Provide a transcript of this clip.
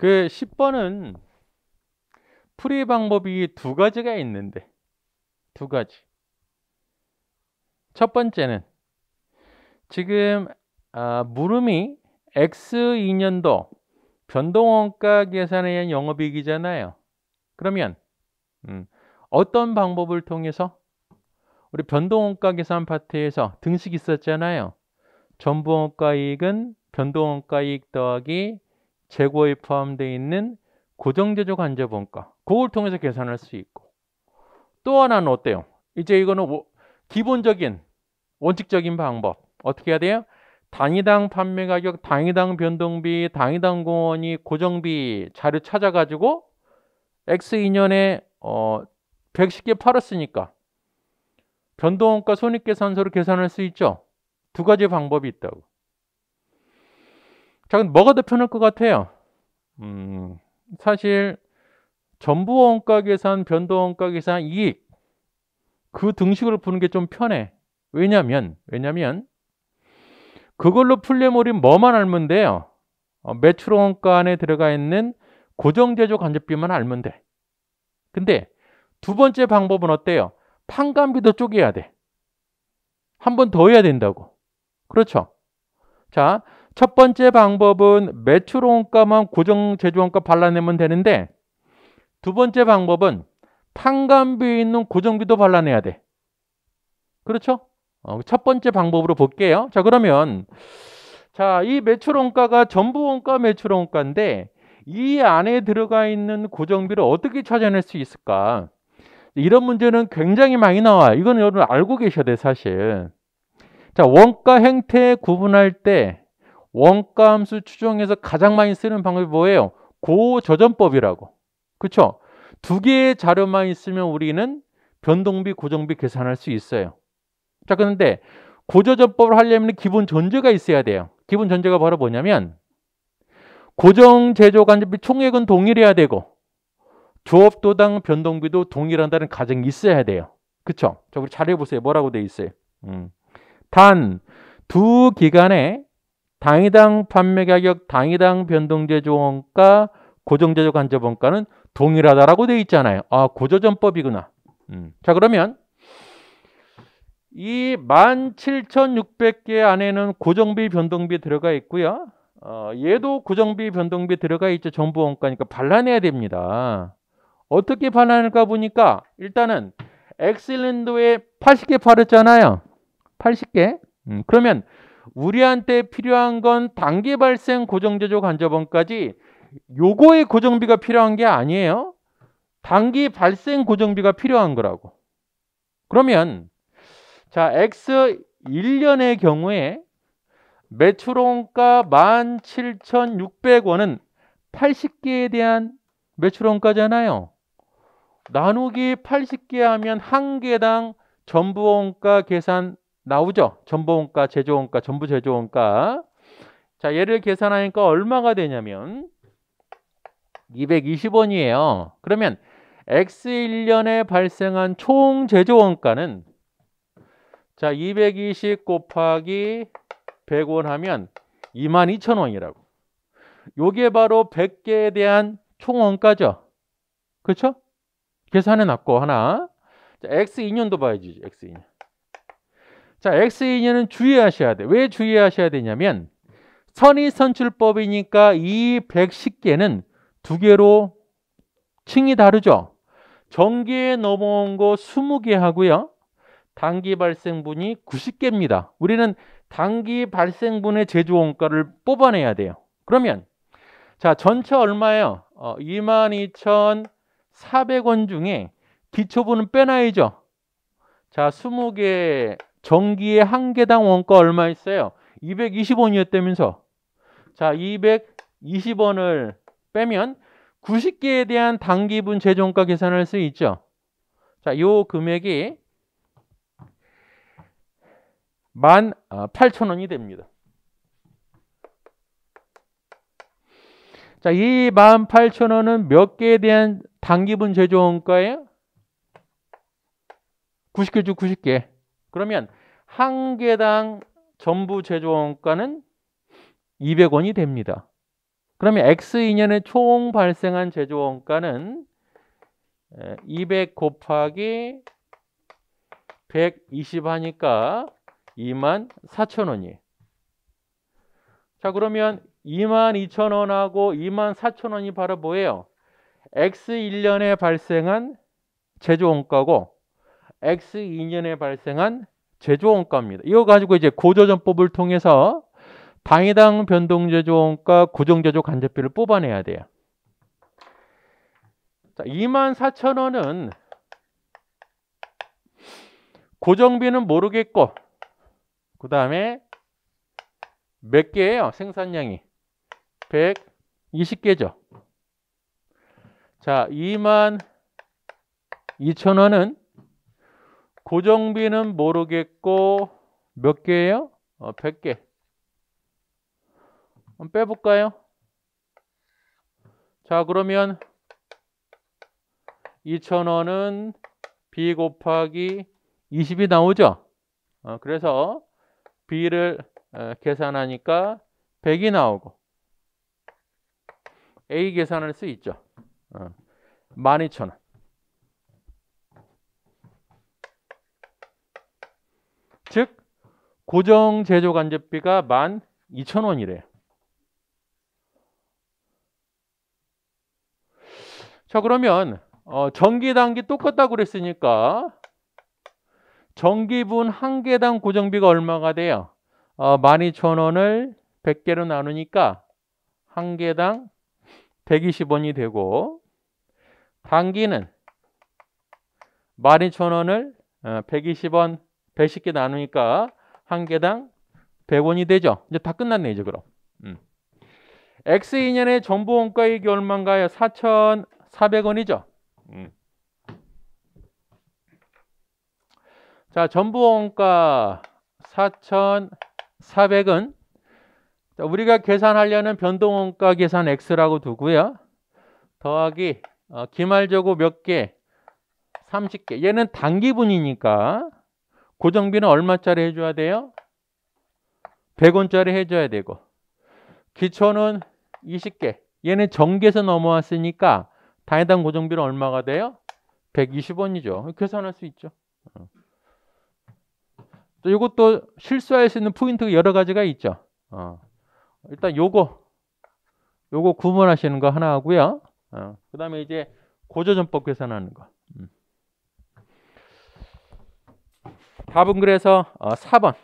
그 10번은 풀이 방법이 두 가지가 있는데 두 가지. 첫 번째는 지금 아, 물음이 X2년도 변동원가 계산에 의한 영업이익이잖아요. 그러면 음, 어떤 방법을 통해서 우리 변동원가 계산 파트에서 등식 있었잖아요. 전부원가 이익은 변동원가 이익 더하기 재고에 포함되어 있는 고정제조 간접원가 그걸 통해서 계산할 수 있고 또 하나는 어때요? 이제 이거는 기본적인 원칙적인 방법 어떻게 해야 돼요? 단위당 판매 가격, 단위당 변동비, 단위당 공원이 고정비 자료 찾아가지고 X 2년에 어 110개 팔았으니까 변동원가 손익계산서로 계산할 수 있죠. 두 가지 방법이 있다고. 자, 그럼 뭐가 더 편할 것 같아요? 음, 사실 전부 원가 계산, 변동 원가 계산, 이익 그 등식으로 푸는 게 좀 편해. 왜냐면 왜냐면 그걸로 우리 뭐만 알면 돼요. 어, 매출 원가 안에 들어가 있는 고정 제조 간접비만 알면 돼. 근데 두 번째 방법은 어때요? 판관비도 쪼개야 돼. 한 번 더 해야 된다고. 그렇죠? 자, 첫 번째 방법은 매출 원가만 고정 제조 원가 발라내면 되는데 두 번째 방법은 판관비에 있는 고정비도 발라내야 돼. 그렇죠? 어, 첫 번째 방법으로 볼게요. 자, 그러면 자, 이 매출 원가가 전부 원가 매출 원가인데 이 안에 들어가 있는 고정비를 어떻게 찾아낼 수 있을까? 이런 문제는 굉장히 많이 나와요. 이건 여러분 알고 계셔야 돼, 사실. 자, 원가 행태 구분할 때 원가 함수 추정해서 가장 많이 쓰는 방법이 뭐예요? 고저점법이라고. 그렇죠? 두 개의 자료만 있으면 우리는 변동비, 고정비 계산할 수 있어요. 자, 그런데 고저점법을 하려면 기본 전제가 있어야 돼요. 기본 전제가 바로 뭐냐면 고정 제조 간접비 총액은 동일해야 되고 조업도당 변동비도 동일한다는 가정이 있어야 돼요. 그쵸? 자, 우리 잘 해보세요. 뭐라고 돼 있어요? 음. 단, 두 기간에 당위당 판매 가격, 당위당 변동제 조 원가, 고정제조 간접 원가는 동일하다라고 돼 있잖아요. 아, 고조전법이구나. 음. 자, 그러면 이 17,600개 안에는 고정비, 변동비 들어가 있고요. 어, 얘도 고정비, 변동비 들어가 있죠. 정부 원가니까 발라내야 됩니다. 어떻게 발라낼까 보니까 일단은 엑셀랜드에 80개 팔았잖아요. 80개. 음, 그러면 우리한테 필요한 건 단기 발생 고정제조 간접원까지 요거의 고정비가 필요한 게 아니에요. 단기 발생 고정비가 필요한 거라고. 그러면 자, X 1년의 경우에 매출원가 17,600원은 80개에 대한 매출원가잖아요. 나누기 80개 하면 한 개당 전부원가 계산 나오죠? 전부원가, 제조원가, 전부 제조원가. 자, 얘를 계산하니까 얼마가 되냐면 220원이에요. 그러면 X1년에 발생한 총 제조원가는 자, 220 곱하기 100원 하면 22,000원이라고. 요게 바로 100개에 대한 총 원가죠. 그렇죠? 계산해 놨고 하나. 자, X2년도 봐야지. X2년. 자, X2년은 주의하셔야 돼. 왜 주의하셔야 되냐면 선의선출법이니까 이 110개는 두 개로 층이 다르죠. 전기에 넘어온 거 20개 하고요. 단기 발생분이 90개입니다. 우리는 단기 발생분의 제조 원가를 뽑아내야 돼요. 그러면 자 전체 얼마예요? 어, 22,400원 중에 기초분은 빼놔야죠. 자 20개 전기의 한 개당 원가 얼마 있어요? 220원이었다면서 자 220원을 빼면 90개에 대한 단기분 제조원가 계산할 수 있죠. 자, 요 금액이 18,000원이 아, 됩니다. 자, 이 18,000원은 몇 개에 대한 단기분 제조원가예요? 90개 중 90개. 그러면 한 개당 전부 제조원가는 200원이 됩니다. 그러면 X2년에 총 발생한 제조 원가는 200 곱하기 120 하니까 2만 4천 원이에요. 자, 그러면 2만 2천 원하고 2만 4천 원이 바로 뭐예요? X1년에 발생한 제조 원가고 X2년에 발생한 제조 원가입니다. 이거 가지고 이제 고조전법을 통해서 당위당 변동 제조 원가, 고정 제조 간접비를 뽑아내야 돼요. 자, 2만 4천 원은 고정비는 모르겠고 그 다음에 몇 개예요? 생산량이 120개죠. 자, 2만 2천 원은 고정비는 모르겠고 몇 개예요? 어, 100개. 한번 빼볼까요? 자, 그러면 2,000원은 B 곱하기 20이 나오죠? 어, 그래서 B를 어, 계산하니까 100이 나오고 A 계산할 수 있죠. 어, 12,000원. 고정 제조 간접비가 12,000원이래요. 자 그러면 어, 전기 단기 똑같다고 그랬으니까 전기분 한 개당 고정비가 얼마가 돼요? 어, 12,000원을 100개로 나누니까 한 개당 120원이 되고 단기는 12,000원을 120원 110개 나누니까 한 개당 100원이 되죠. 이제 다 끝났네 이제 그럼. 음. X2년의 정보 원가액이 얼마인가요? 4,400원이죠. 음. 자, 전부 원가 4,400은 우리가 계산하려는 변동 원가 계산 X라고 두고요. 더하기 어, 기말저고 몇 개? 30개. 얘는 단기분이니까 고정비는 얼마짜리 해줘야 돼요? 100원짜리 해줘야 되고 기초는 20개. 얘는 정계에서 넘어왔으니까 단위당 고정비는 얼마가 돼요? 120원이죠. 계산할 수 있죠. 어. 또 이것도 실수할 수 있는 포인트가 여러 가지가 있죠. 어. 일단 요거 요거 구분하시는 거 하나 하고요. 어. 그 다음에 이제 고조전법 계산하는 거. 답은 그래서 어, 4번.